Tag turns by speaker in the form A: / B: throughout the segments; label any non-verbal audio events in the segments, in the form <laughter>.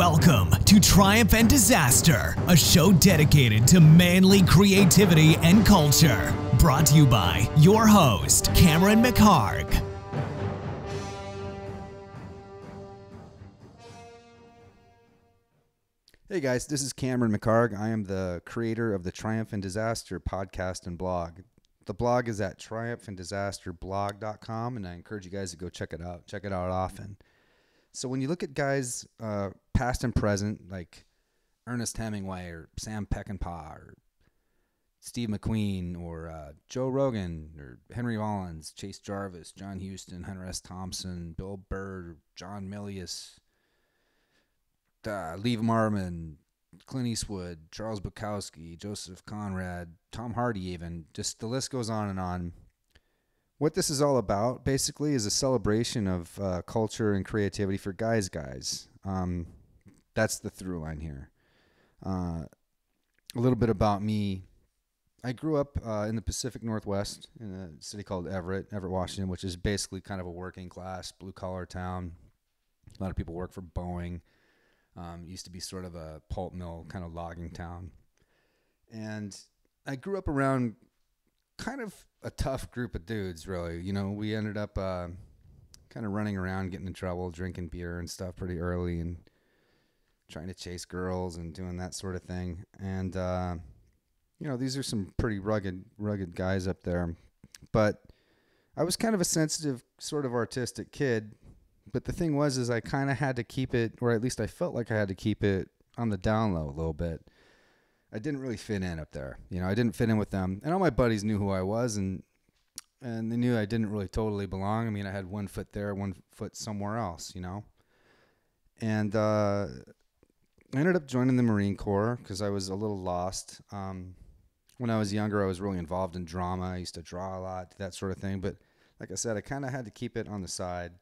A: Welcome to Triumph and Disaster, a show dedicated to manly creativity and culture. Brought to you by your host, Cameron McHarg.
B: Hey guys, this is Cameron McHarg. I am the creator of the Triumph and Disaster podcast and blog. The blog is at triumphanddisasterblog.com, and I encourage you guys to go check it out. Check it out often. So when you look at guys uh, past and present, like Ernest Hemingway or Sam Peckinpah or Steve McQueen or uh, Joe Rogan or Henry Rollins, Chase Jarvis, John Huston, Hunter S. Thompson, Bill Burr, John Milius, uh, Lee Marvin, Clint Eastwood, Charles Bukowski, Joseph Conrad, Tom Hardy, even just the list goes on and on what this is all about basically is a celebration of uh, culture and creativity for guys guys. Um, that's the through line here. Uh, a little bit about me. I grew up uh, in the pacific northwest in a city called everett everett washington which is basically kind of a working class blue collar town. A lot of people work for boeing. Um, used to be sort of a pulp mill kind of logging town. And i grew up around kind of a tough group of dudes, really. You know, we ended up uh, kind of running around, getting in trouble, drinking beer and stuff pretty early, and trying to chase girls and doing that sort of thing. And uh, you know, these are some pretty rugged, rugged guys up there. But I was kind of a sensitive, sort of artistic kid. But the thing was, is I kind of had to keep it, or at least I felt like I had to keep it on the down low a little bit. I didn't really fit in up there. You know, I didn't fit in with them, and all my buddies knew who I was, and and they knew I didn't really totally belong. I mean, I had one foot there, one foot somewhere else. You know, and uh, I ended up joining the Marine Corps because I was a little lost. Um, when I was younger, I was really involved in drama. I used to draw a lot, that sort of thing. But like I said, I kind of had to keep it on the side.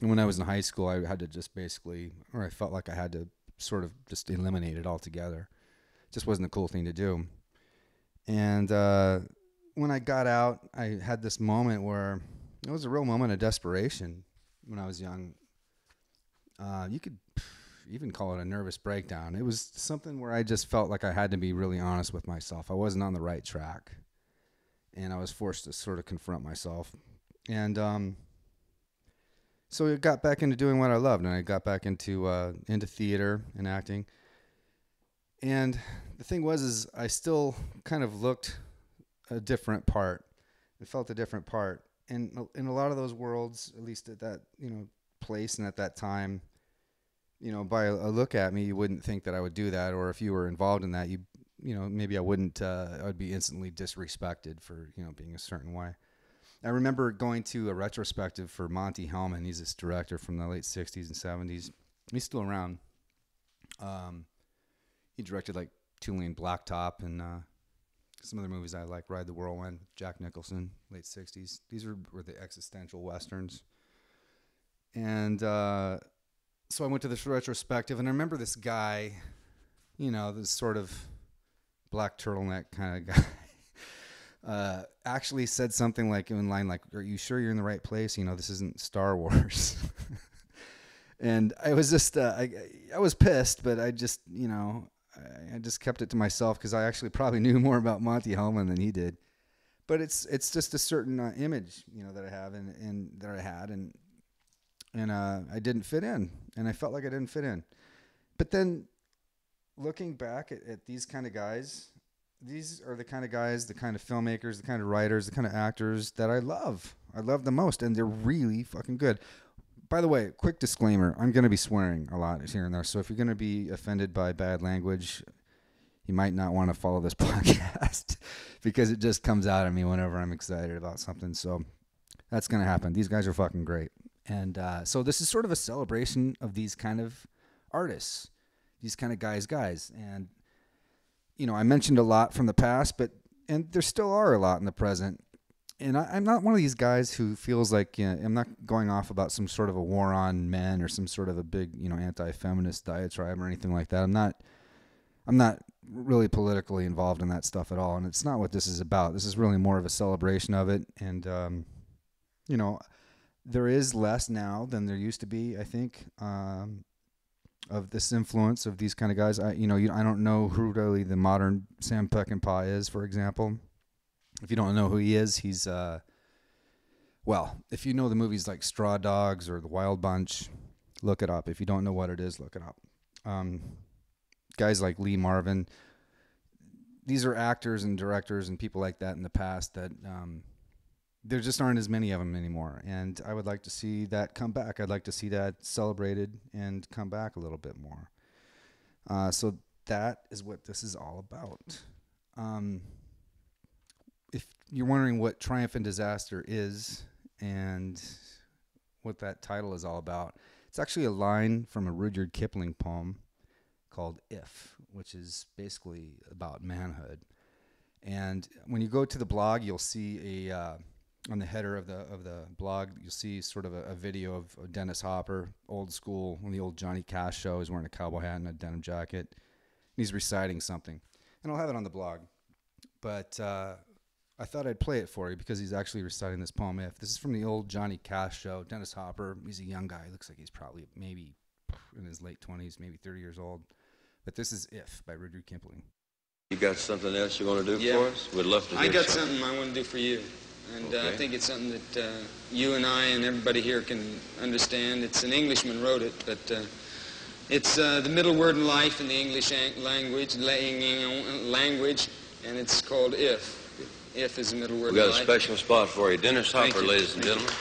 B: And when I was in high school, I had to just basically, or I felt like I had to sort of just eliminate it altogether just wasn't a cool thing to do. And uh, when I got out, I had this moment where it was a real moment of desperation when I was young. Uh, you could even call it a nervous breakdown. It was something where I just felt like I had to be really honest with myself. I wasn't on the right track, and I was forced to sort of confront myself. And um, so I got back into doing what I loved, and I got back into uh, into theater and acting and the thing was, is I still kind of looked a different part. It felt a different part. And in a lot of those worlds, at least at that you know place and at that time, you know, by a, look at me, you wouldn't think that I would do that. Or if you were involved in that, you you know maybe I wouldn't. Uh, I would be instantly disrespected for you know being a certain way. I remember going to a retrospective for Monte Hellman. He's this director from the late '60s and '70s. He's still around. Um, he directed like Two Lane Blacktop and uh, some other movies I like. Ride the Whirlwind, Jack Nicholson, late '60s. These were, were the existential westerns. And uh, so I went to this retrospective, and I remember this guy, you know, this sort of black turtleneck kind of <laughs> guy. Uh, actually said something like in line like are you sure you're in the right place you know this isn't star <laughs> wars and i was just uh, I, I was pissed but i just you know I, just kept it to myself because I actually probably <laughs> knew more about Monte Hellman than he did. But it's it's just a certain uh, image, you know, that I have and, and that I had, and and uh, I didn't fit in, and I felt like I didn't fit in. But then, looking back at, at these kind of guys, these are the kind of guys, the kind of filmmakers, the kind of writers, the kind of actors that I love. I love the most, and they're really fucking good. By the way, quick disclaimer: I'm going to be swearing a lot here and there, so if you're going to be offended by bad language, you might not want to follow this <laughs> podcast because it just comes out of me whenever I'm excited about something. So that's going to happen. These guys are fucking great, and uh, so this is sort of a celebration of these kind of artists, these kind of guys, guys, and you know I mentioned a lot from the past, but and there still are a lot in the present and I, am not one of these guys who feels like you know, I'm not going off about some sort of a war on men or some sort of a big you know anti-feminist diatribe or anything like that. I'm not. I'm not really politically involved in that stuff at all, and it's not what this is about. This is really more of a celebration of it, and um, you know, there is less now than there used to be. I think, um, of this influence of these kind of guys. I you know you, I don't know who really the modern Sam Peckinpah is, for example. If you don't know who he is, he's uh, well, if you know the movies like Straw Dogs or The Wild Bunch, look it up. If you don't know what it is, look it up. Um, guys like Lee Marvin, these are actors and directors and people like that in the past that um, there just aren't as many of them anymore. And I would like to see that come back. I'd like to see that celebrated and come back a little bit more. Uh, so that is what this is all about. Um, you're wondering what Triumph and Disaster is and what that title is all about, it's actually a line from a Rudyard Kipling poem called If, which is basically about manhood. And when you go to the blog, you'll see a uh, on the header of the of the blog, you'll see sort of a, a video of, of, Dennis Hopper, old school, on the old Johnny Cash show. He's wearing a cowboy hat and a denim jacket. And he's reciting something, and I'll have it on the blog. But uh, I thought I'd play it for you because he's actually reciting this poem. If this is from the old Johnny Cash show, Dennis Hopper, he's a young guy. He looks like he's probably maybe in his late twenties, maybe thirty years old. But this is "If" by Rudyard Kipling.
C: You got something else you want to do
D: yeah.
C: for us? We'd love to. Do it.
D: I got
C: something.
D: something I want to do for you, and
C: okay.
D: uh, I think it's something that uh, you and I and everybody here can understand. It's an Englishman wrote it, but uh, it's uh, the middle word in life in the English language, language, and it's called "if." If is the middle word.
C: We got
D: a
C: special spot for you, Dennis Hopper,
D: you.
C: ladies and
D: Thank
C: gentlemen.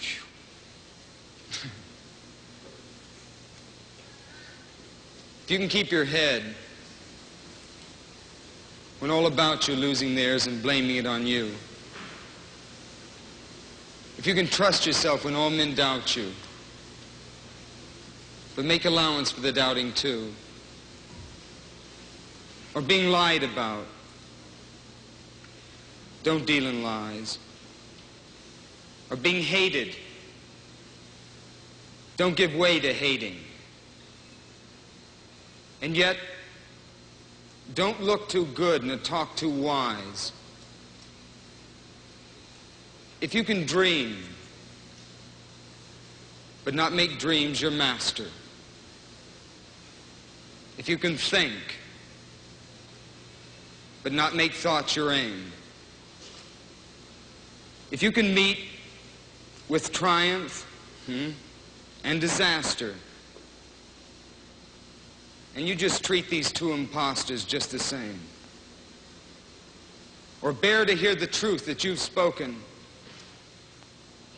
D: You. If you can keep your head when all about you losing theirs and blaming it on you. If you can trust yourself when all men doubt you, but make allowance for the doubting too, or being lied about, don't deal in lies, or being hated, don't give way to hating. And yet, don't look too good nor talk too wise. If you can dream, but not make dreams your master. If you can think, but not make thoughts your aim. If you can meet with triumph hmm, and disaster, and you just treat these two impostors just the same. Or bear to hear the truth that you've spoken,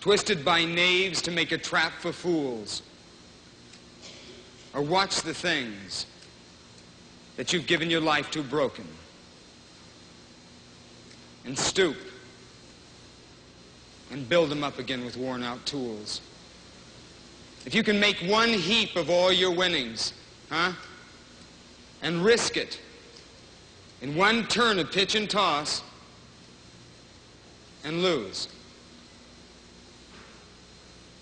D: twisted by knaves to make a trap for fools. Or watch the things that you've given your life to broken. And stoop and build them up again with worn out tools. If you can make one heap of all your winnings, huh? and risk it in one turn of pitch and toss and lose.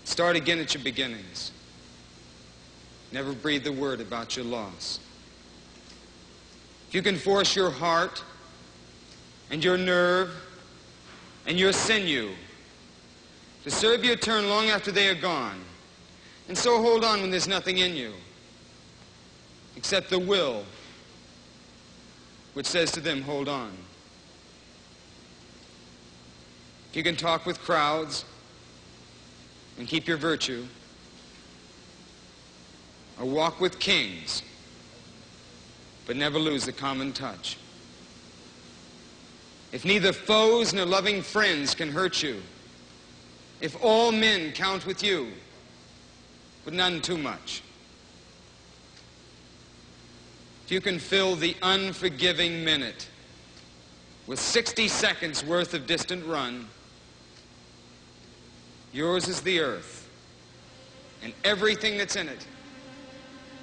D: Start again at your beginnings. Never breathe a word about your loss. You can force your heart and your nerve and your sinew to serve your turn long after they are gone, and so hold on when there's nothing in you except the will which says to them, hold on. You can talk with crowds and keep your virtue, or walk with kings, but never lose the common touch. If neither foes nor loving friends can hurt you, if all men count with you, but none too much, if you can fill the unforgiving minute with 60 seconds worth of distant run, yours is the earth and everything that's in it.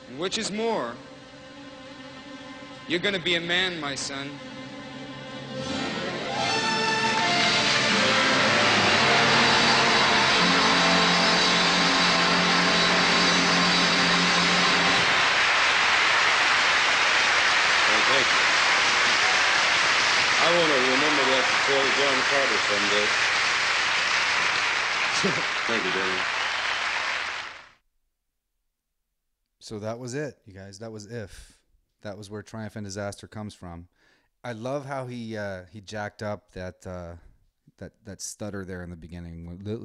D: And which is more, you're going to be a man, my son.
C: I want to remember that to tell John Carter someday. <laughs> Thank you, Danny.
B: So that was it, you guys. That was if. That was where triumph and disaster comes from. I love how he uh, he jacked up that uh, that that stutter there in the beginning lit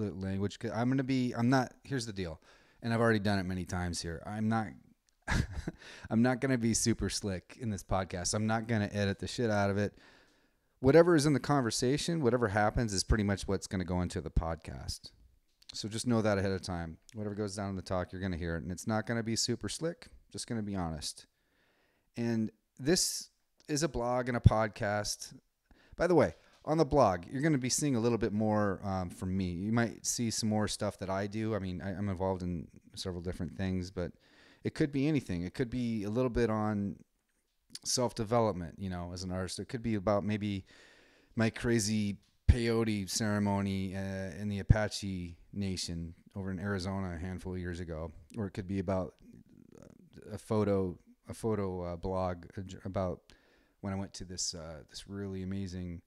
B: I'm gonna be. I'm not. Here's the deal, and I've already done it many times here. I'm not. <laughs> I'm not gonna be super slick in this podcast. I'm not gonna edit the shit out of it. Whatever is in the conversation, whatever happens, is pretty much what's gonna go into the podcast. So just know that ahead of time. Whatever goes down in the talk, you're to hear it. And it's not to be super slick, just to be honest. And this is a blog and a podcast. By the way, on the blog, you're going to be seeing a little bit more um, from me. You might see some more stuff that I do. I mean, I, I'm involved in several different things, but it could be anything. It could be a little bit on self development, you know, as an artist. It could be about maybe my crazy peyote ceremony uh, in the Apache Nation over in Arizona a handful of years ago, or it could be about a photo a photo uh, blog about when I went to this uh, this really amazing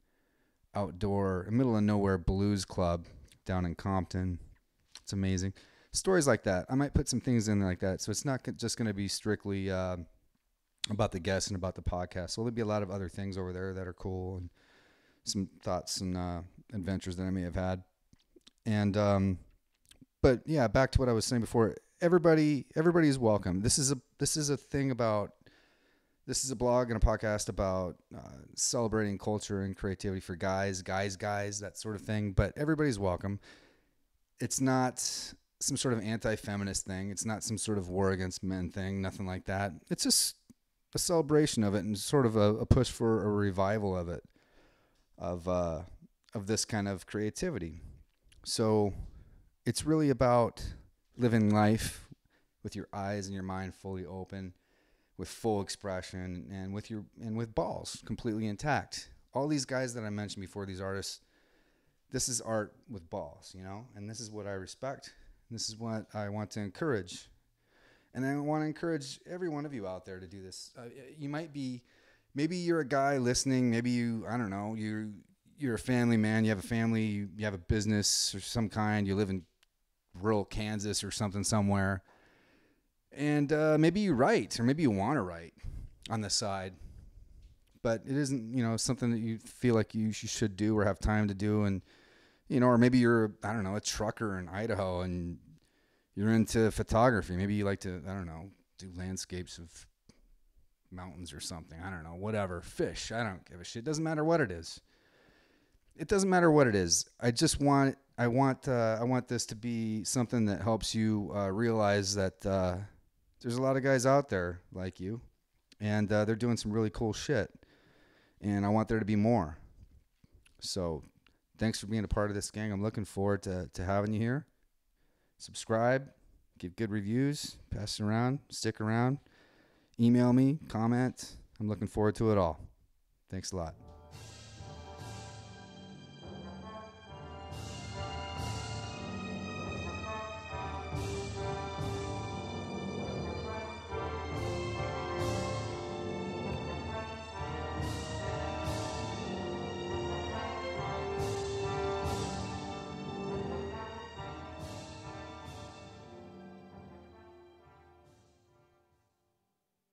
B: outdoor middle of nowhere blues club down in Compton. It's amazing stories like that. I might put some things in like that, so it's not just going to be strictly. Uh, about the guests and about the podcast. So there'll be a lot of other things over there that are cool and some thoughts and uh, adventures that I may have had. And um, but yeah, back to what I was saying before. Everybody, everybody is welcome. This is a this is a thing about this is a blog and a podcast about uh, celebrating culture and creativity for guys, guys, guys, that sort of thing. But everybody's welcome. It's not some sort of anti-feminist thing. It's not some sort of war against men thing. Nothing like that. It's just a celebration of it and sort of a, a push for a revival of it of uh, of this kind of creativity. So it's really about living life with your eyes and your mind fully open, with full expression, and with your and with balls completely intact. All these guys that I mentioned before, these artists, this is art with balls, you know, and this is what I respect. This is what I want to encourage. And I want to encourage every one of you out there to do this. Uh, you might be maybe you're a guy listening maybe you i don't know you you're a family man you have a family you, you have a business or some kind you live in rural kansas or something somewhere and uh, maybe you write or maybe you want to write on the side but it isn't you know something that you feel like you, should do or have time to do and you know or maybe you're i don't know a trucker in idaho and you're into photography maybe you like to i don't know do landscapes of mountains or something. I don't know, whatever. Fish. I don't give a shit. Doesn't matter what it is. It doesn't matter what it is. I just want I want uh, I want this to be something that helps you uh, realize that uh, there's a lot of guys out there like you, and uh, they're doing some really cool shit, and I want there to be more. So, thanks for being a part of this gang. I'm looking forward to to having you here. Subscribe, give good reviews, pass it around, stick around email me, comment. I'm looking forward to it all. Thanks a lot.